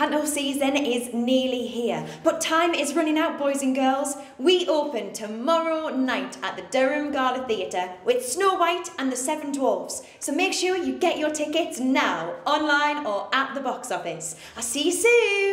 Panto season is nearly here, but time is running out, boys and girls. We open tomorrow night at the Durham Gala Theatre with Snow White and the Seven Dwarfs. So make sure you get your tickets now, online or at the box office. I'll see you soon.